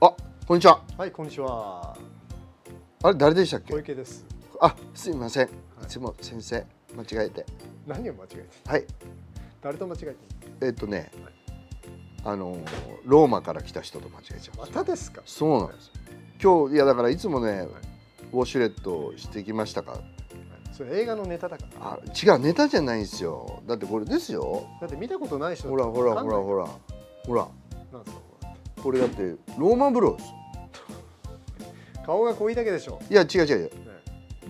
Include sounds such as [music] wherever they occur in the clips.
あこんにちは。はい、こんにちは。あれ誰でしたっけ？小池です。あすみません。い。いつも先生間違えて。何を間違えてるはい。誰と間違えてるえっとねあのーローマから来た人と間違えちゃうまたですか？そうなんです。今日いやだからいつもねウォシュレットしてきましたか？それ映画のネタだから。あ違うネタじゃないんですよ。だってこれですよ。だって見たことない人ほらほらほらら。ほら。ほら。なんですか？ここれだってローマ風呂です。れ顔が濃いだけでしょ。いや違う違うね。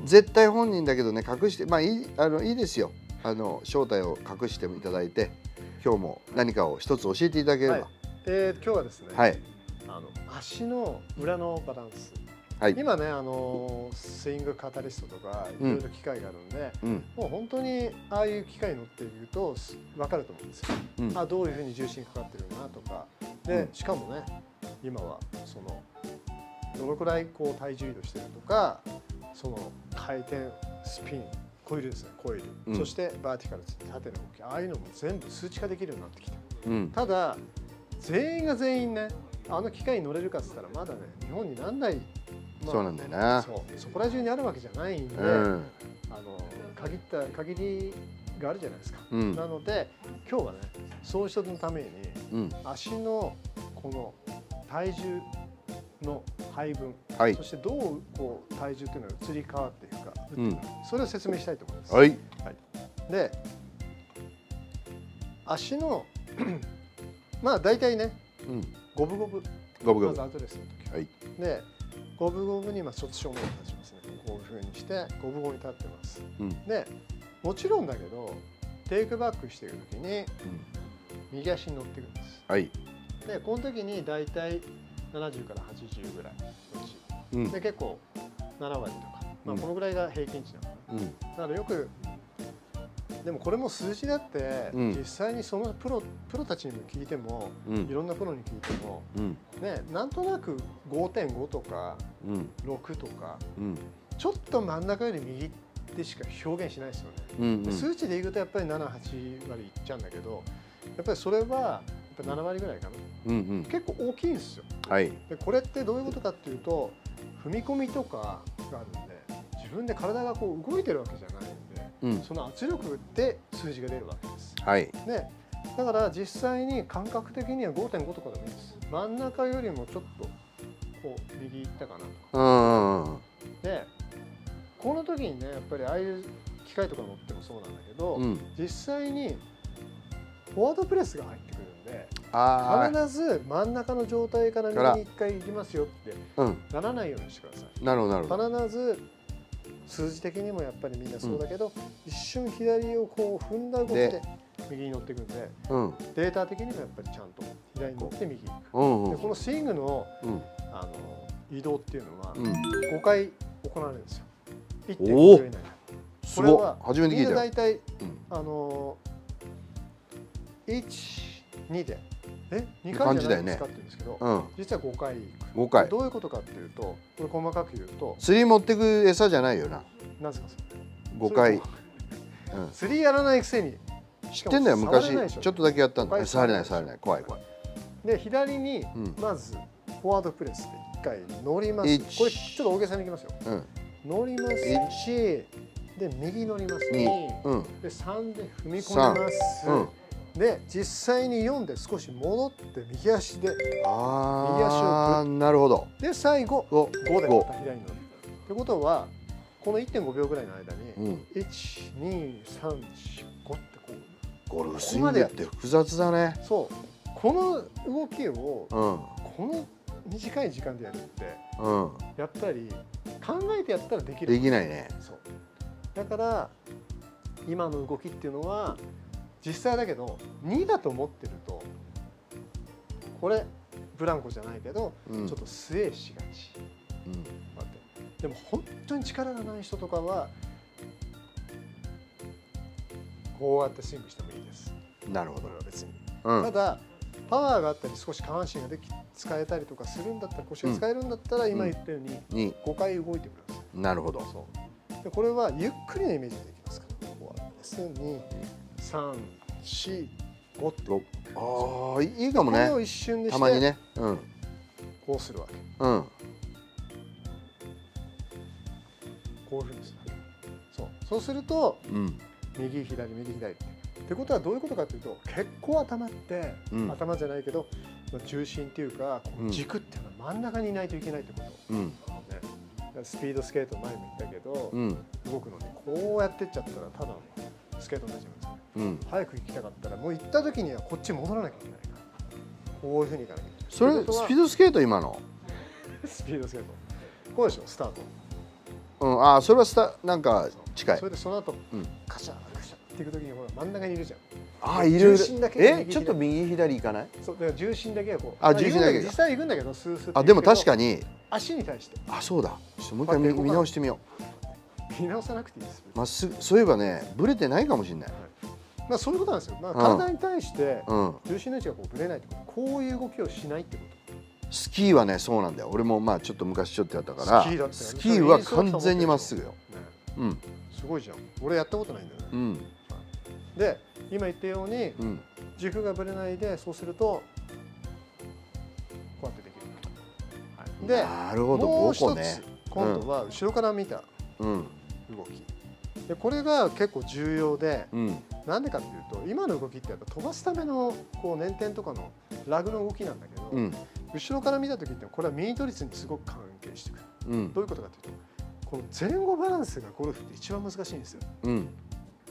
絶対本人だけどね隠してまあいいあのいいですよ。あの正体を隠していただいて今日も何かを一つ教えていただければ。はい。えー、今日はですね。はい。あの足の裏のバランス。はい。今ねあのスイングカタリストとかいろいろ機械があるんで、うん。もう本当にああいう機械に乗っているとす分かると思うんですよ。うん。あどういうふうに重心かかってるなとかうんでしかもね今はそのどのくらいこう体重移動してるとかその回転スピンコイルですねコイル、うん。そしてバーティカル縦の動き。ああいうのも全部数値化できるようになってきた。うん。ただ全員が全員ねあの機械に乗れるかっつったらまだね日本になんない、まあそうなんだよな。そこら中にあるわけじゃないんで、うん。あの限った限りがあるじゃないですか、うん。なので今日はねそういう人のためにうん。足のこの体重の配分、はい。そしてどうこう体重というのが移り変わっていくか、うん。それを説明したいと思います。はい。で足の [clears throat] まあ大体ねうん。五分五分。ゴブゴブまずアウトレスの時は。はい。で五分五分にまあ卒正面を立ちますね。こういうふうにして五分五分に立ってます。うん。でもちろんだけどテイクバックしている時に右足に乗っていくんです。はいでこの時に大体70から80ぐらいうん。で結構7割とか、まあ、うん。このぐらいが平均値なのかな、うん。だからよくでもこれも数字だって、うん。実際にそのプロプロたちにも聞いても、うん。いろんなプロに聞いてもうん。ねなんとなく5.5とかうん。6とかうん。ちょっと真ん中より右ってしか表現しないですよね、数値でいくとやっぱり78割いっちゃうんだけどやっぱりそれはやっぱ7割ぐらいかな。うんうん。結構大きいんですよ。はい。でこれってどういうことかっていうと踏み込みとかがあるんで自分で体がこう動いてるわけじゃないんでうん。その圧力で数字が出るわけです。はい。でだから実際に感覚的には5.5とかでもいいです。真ん中よりもちょっとこう右行ったかなとか。でこの時にねやっぱりああいう機械とか乗ってもそうなんだけど、うん。実際にフォワードプレスが入ってくるんであ必ず真ん中の状態から右に1回行きますよってならないようにしてください。なるほどなるほど。必ず数字的にもやっぱりみんなそうだけど、一瞬左をこう踏んだ動きでで右に乗っていくんでうん。データ的にもやっぱりちゃんと左に乗って右。に行く。うんうん。でこのスイングのうん。あの移動っていうのはうん。5回行われるんですよ。お1.5お秒以内これは初めて聞いたよ。な大体うん。あの1、2で。え2感回じじだよね。ゃないですかって言うんですけど、うん。実は5回。行く。5回。どういうことかっていうとこれ細かく言うと釣り持ってく餌じゃないよな。何ですかそれ。5回。釣りやらないくせに知ってんだよ昔。ちょっとだけやったん5回だ触れない触れない。怖い怖い。で左にうん。まずフォワードプレスで1回乗ります。一これちょっと大げさにいきますよ。うん。乗ります。1で右乗ります。二2うん。で3で踏み込みます、うんで実際に4で少し戻って右足でああなるほど。で最後お5で五また左に乗る。ってことはこの1.5秒ぐらいの間に、うん。12345ってこゴルフスイングって複雑だね。うそう。この動きをうん。この短い時間でやるってうん。やっぱり考えてやったらできる。できないね。そう。だから今の動きっていうのは実際だけど2だと思ってるとこれブランコじゃないけど、うん。ちょっとスエしがち。うん。待って。でも本当に力がない人とかはこうやってスイングしてもいいです。なるほど。これは別に、うん。ただパワーがあったり少し下半身ができ使えたりとかするんだったら腰が使えるんだったら、今言ったようにに5回動いてください。なるほど。そう。でこれはゆっくりなイメージでできますからここは。です234 5ってああいいかもこれねを一瞬でしてたまにねうんこうするわけうんこういうふうにするそうそうするとうん右左右左ってってことはどういうことかというと結構頭って、うん頭じゃないけどまあ重心っていうか軸っていうのは真ん中にいないといけないってこと、うんね、スピードスケート前も言ったけど、うん動くのにこうやってっちゃったらただのスケートになっちゃうん。早く行きたかったらもう行った時にはこっち戻らなきゃいけないからこういうふうに行かなきゃいけない。それスピードスケート今の？[laughs] スピードスケート。こうでしょスタート。うんああそれはスタなんか近い。それでその後、うん。カシャカシャっていく時にほら真ん中にいるじゃん。ああいる重心だけえ？右ちょっと右左行かない？そうだから重心だけはこう。あ重心だけ。実際行くんだけどスースーあでも確かに。に足に対して。あそうだ。ちょっともう一回見直してみよ見直さなくていいですうまっすぐそういえばねブレてないかもしれない。まあそういうことなんですよ、まあ、うん。体に対してうん。重心の位置がこうぶれないってことこういう動きをしないってこスキーはねそうなんだよ。俺もまあちょっと昔ちょっとやったからスキーだってスキーは完全にまっすぐよ。と、ね、うん。すごいじゃん。俺やったことないんだよね、うん。で今言ったようにうん。軸がぶれないでそうするとこうやってできる、はい、でなるほど。もう一つ5個ね今度は後ろから見た。うん動き、でこれが結構重要でうん。なんでかっていうと今の動きってやっぱ飛ばすためのこう捻転とかのラグの動きなんだけど、うん。後ろから見た時ってこれはミート率にすごく関係してくる。うん。どういうことかというとこの前後バランスがゴルフって一番難しいんですよ。うん。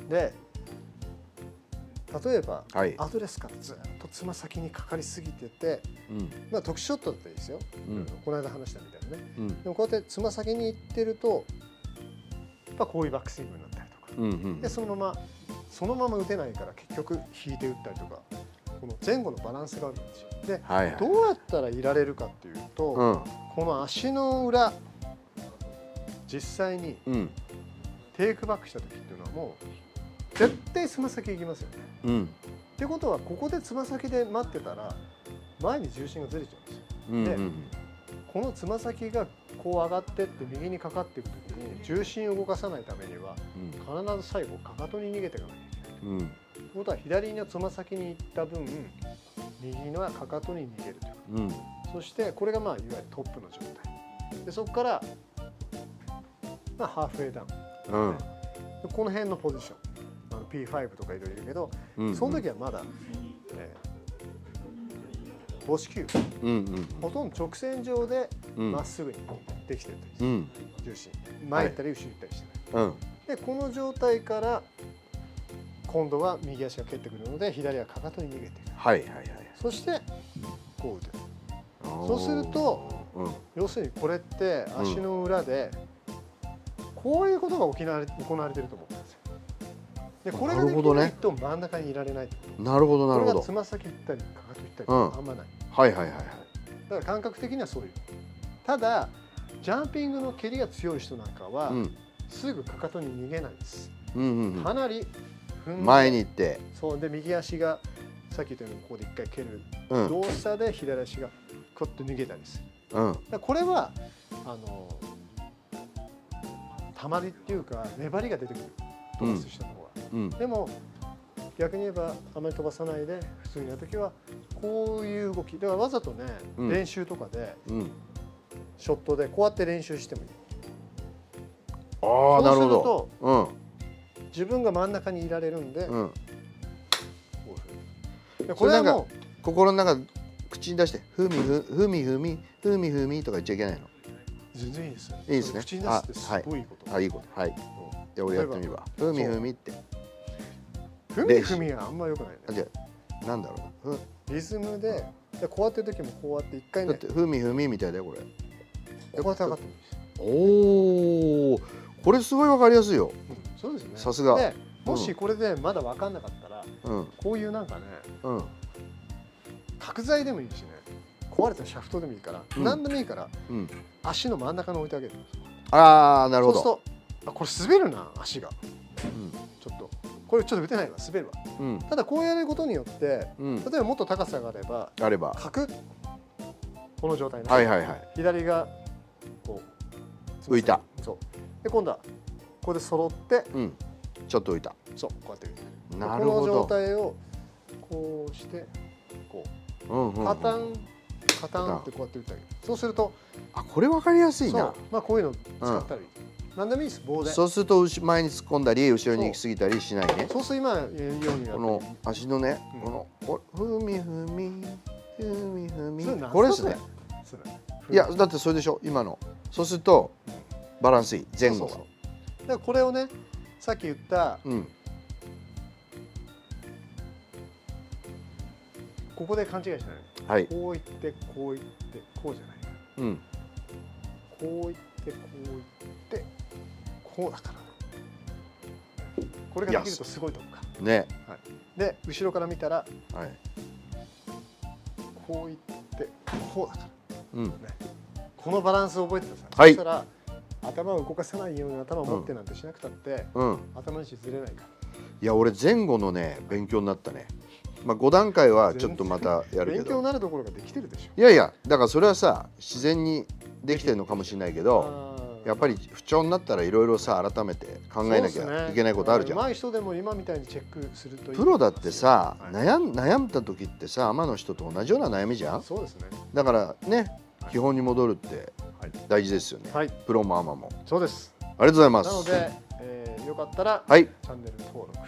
で例えばはい。アドレスからずっとつま先にかかりすぎてて、うん。まあ、特殊ショットだったらいいですよ、うん。この間話したみたいなね。うん。でもこうやってつま先に行ってるとやっぱこういうバックスイングになったりとか。うんうんでそのままそのまま打てないから結局引いて打ったりとかこの前後のバランスがあるんですよ。ではいはい。どうやったらいられるかっていうと、うん。この足の裏実際にうん。テイクバックした時っていうのはもう絶対つま先行きますよね。うん。ってことはここでつま先で待ってたら前に重心がずれちゃうんですよ。でうんうんこのつま先がこう上がってって右にかかっていく時に重心を動かさないためには必ず最後かかとに逃げていかなきゃいけない。うん。ってことは左のつま先に行った分右のはかかとに逃げるという。うん。そしてこれがまあいわゆるトップの状態。でそこから、まあ、ハーフウェイダウン。うん。でこの辺のポジション。あの P5 とかいろいろいるけど、うんその時はまだ、えー母子球。うんうん。ほとんど直線上でうん。まっすぐにできてるという。うん。重心。前行ったり後ろ行ったりしてうん。る、でこの状態から今度は右足が蹴ってくるので左はかかとに逃げていくはいはいはい。そしてこう打てるそそうするとうん。要するにこれって足の裏でこういうことが行われ行われてると思う。んでこれができないと真ん中にいられないなるほどなるほど。これがつま先行ったりかかと行ったりうん。あんまない。はいはいはいはい。だから感覚的にはそういう。ただジャンピングの蹴りが強い人なんかは、うん。すぐかかとに逃げないです。うんうんかなり踏んで前に行って。そうで右足がさっき言ったようにここで一回蹴る。うん。動作で左足がこうやって逃げたりする。うん。だこれはあのたまりっていうか粘りが出てくる。飛ばす人の方が、うん。でも逆に言えばあまり飛ばさないで普通にやるときはこういう動き。だからわざとね、うん。練習とかでうん。ショットでこうやって練習してもいい。ああなるほど。そううん。自分が真ん中にいられるんで、こうん。これはも心の中口に出してふみふふみふみふみふみとか言っちゃいけないの？う全然いいです。よいいですね。口に出すってすごい。いいこと、あいいこと。はい。じゃあ俺やってみるわ。ふみふみってふみふみはあんま良くないねあじゃあなんだろう？ふリズムででこうやってる時もこうやって一回ね。だってふみふみみたいだよこれ。こうやって上がってもいいおおこれすごいわかりやすいよ。うんそうですね。さすが。でもしこれでまだ分かんなかったら、うん。こういうなんかねうん。角材でもいいしね。壊れたシャフトでもいいから、うん。何でもいいからうん。足の真ん中に置いてあげる。ああなるほど。そうするとあこれ滑るな足がこれちょっと打てないわ滑るわ。うん。ただこうやることによってうん。例えばもっと高さがあればあれば。角この状態ね、はいはいはい。左がこう浮いた。そう。で今度はここで揃ってうん。ちょっと浮いた。そうこうやって浮いてる。なるほこの状ど態をこうしてこうんうんうん。うパターンカタンってこうやって打ってあげる。そうするとあこれ分かりやすいそう。なまあこういうの使ったり、何でもいいです棒で。そうすると後前に突っ込んだり後ろに行き過ぎたりしないね。そう。すると今言うようにやこの足のね、うん。このこふみふみふみふみ。これですね。いやだってそれでしょ今の。そうするとバランスいい。前後が。そうだからこれをねさっき言ったうん。ここで勘違いしない。はい。こういってこういってこうじゃない。うん。こういってこういってこうだから。これができるとすごいと思うか。ね。で後ろから見たらはい。こういってこうだから。うん。このバランスを覚えてください、はい。そしたら頭を動かさないように頭を持ってなんてしなくたって、うん。頭の位置ずれないから。いや俺前後のね勉強になったね。まあ5段階はちょっとまたやるけ勉強なるところができてるでしょ。いやいやだからそれはさ自然にできてるのかもしれないけどやっぱり不調になったらいろいろさ改めて考えなきゃいけないことあるじゃん、上手い人でも今みたいにチェックするとプロだってさ、はい。悩ん悩んだ時ってさ天の人と同じような悩みじゃん。そうですね。だからねはい。基本に戻るってはい。大事ですよね、はい。プロもアマも。そうです。ありがとうございます。なので、えーよかったら、はい。チャンネル登録、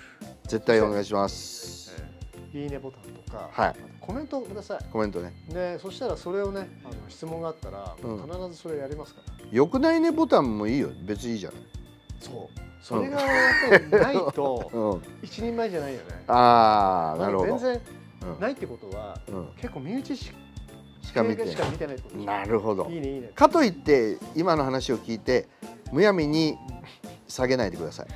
絶対お願いします。えーいいねボタンとか、はいコメントください。コメントね。でそしたらそれをねあの質問があったら、うん。必ずそれやりますから。よくないねボタンもいいよ。別にいいじゃない。そう。それがやっぱりないと [laughs] うん。一人前じゃないよね。ああなるほど。全然うん。ないってことはうん。結構身内ししか見てしか見てないってこと。でしょなるほど。いいねいいね。かといって今の話を聞いてむやみに下げないでください。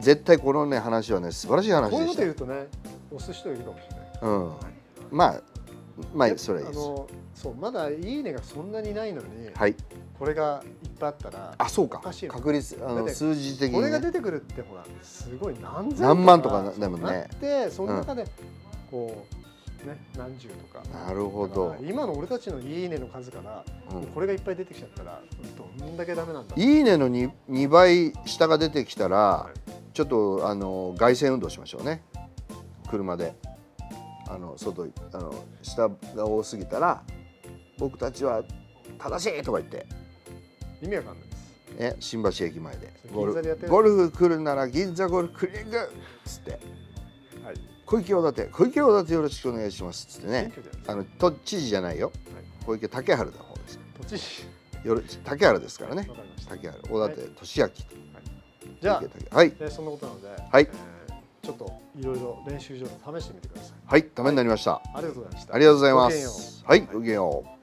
絶対このね話はね素晴らしい話こういうことでした言うとね押す人いるかもしれない。うんまあまあそれはいいです。そうまだいいねがそんなにないのに、はい。これがいっぱいあったらあそうか。確率あの数字的これにねが出てくるってほらすごい何千何万とかでもね。なってその中でこうね何十とか。なるほど。今の俺たちのいいねの数からうん。これがいっぱい出てきちゃったらどんだけダメなんだいいねの 2, 2倍下が出てきたらはい。ちょっとあの外線運動しましょうね。車であの外あの下が多すぎたら僕たちは正しいとか言って。意味わかんないです。ね、新橋駅前で。ゴル銀座でやってる。ゴルフ来るなら銀座ゴルフクリングっつって。はい。小池大館小池大館よろしくお願いしますっつってね。あの都知事じゃないよ。小池竹春の方です。都知事。よろ竹春ですからね。竹春。大館俊明じゃあはい。でそんなことなので、はい。えーちょっといろいろ練習場で試してみてください。はいためになりました。ありがとうございました。ありがとうございます。はいごきげんよう